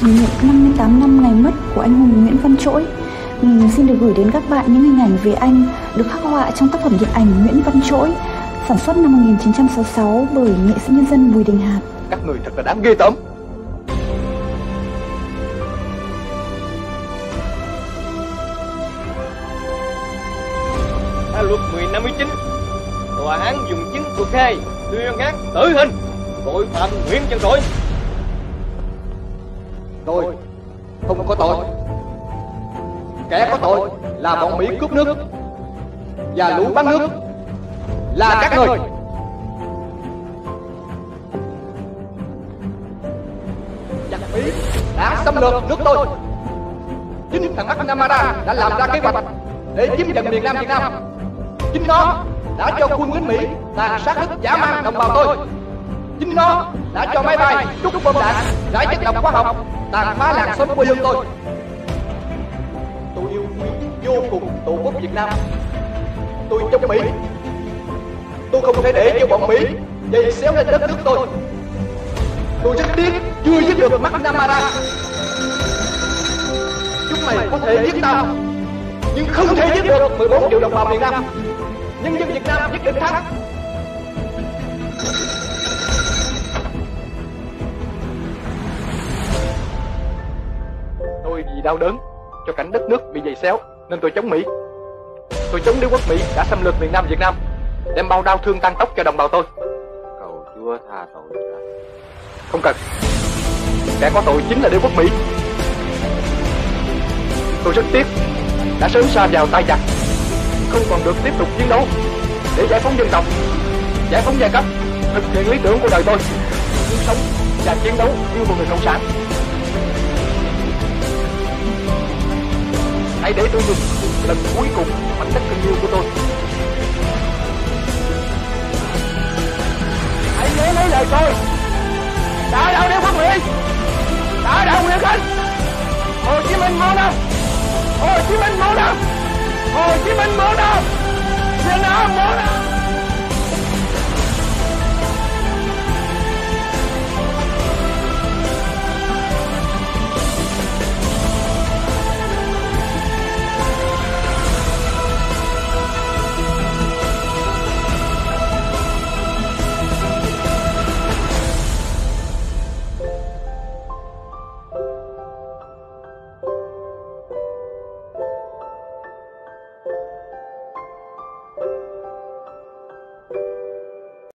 kỷ niệm 58 năm ngày mất của anh hùng Nguyễn Văn Trỗi. Mình ừ, xin được gửi đến các bạn những hình ảnh về anh được khắc họa trong tác phẩm điện ảnh Nguyễn Văn Trỗi, sản xuất năm 1966 bởi nghệ sĩ nhân dân Bùi Đình Hạt. Các người thật là đáng ghê tởm. Theo luật 1059, tòa án dùng chứng cuộc khai tuyên án tử hình tội phạm Nguyễn Văn Trỗi. Tôi không có tội. Kẻ có tội là bọn Mỹ cướp nước và lũ bắn nước là các người. Giặc Mỹ đã xâm lược nước tôi. Chính thằng McNamara đã làm ra kế hoạch để chiếm giành miền Nam Việt Nam. Chính nó đã cho quân lính Mỹ tàn sát hết giả mang đồng bào tôi. Chính nó đã cho máy bay trút bom đạn rải chất độc hóa học tàn phá làng xóm quê hương tôi. Tôi yêu quý vô cùng tổ quốc Việt Nam. Tôi chống Mỹ. Tôi không thể để cho bọn Mỹ dày xéo lên đất nước tôi. Tôi rất tiếc chưa giết được McNamara. Chúng mày có thể giết tao, nhưng không thể giết được 14 triệu đồng bào miền Nam. Vì đau đớn cho cảnh đất nước bị dày xéo nên tôi chống Mỹ. Tôi chống đế quốc Mỹ đã xâm lược miền Nam Việt Nam, đem bao đau thương tăng tốc cho đồng bào tôi. Cầu Chúa tha tội ra. Không cần. Kẻ có tội chính là đế quốc Mỹ. Tôi rất tiếc đã sớm sa vào tay giặc, không còn được tiếp tục chiến đấu để giải phóng dân tộc, giải phóng giai cấp, thực hiện lý tưởng của đời tôi, muốn sống và chiến đấu như một người cộng sản. Hãy để tôi dùng lần cuối cùng mảnh đất tình yêu của tôi. Hãy nhớ lấy lời tôi. Đã đâu đế quốc Mỹ? Đã đâu Nguyễn Khánh? Hồ Chí Minh mau đâu? Hồ Chí Minh mau đâu? Hồ Chí Minh mau đâu? Việt Nam mau? あ!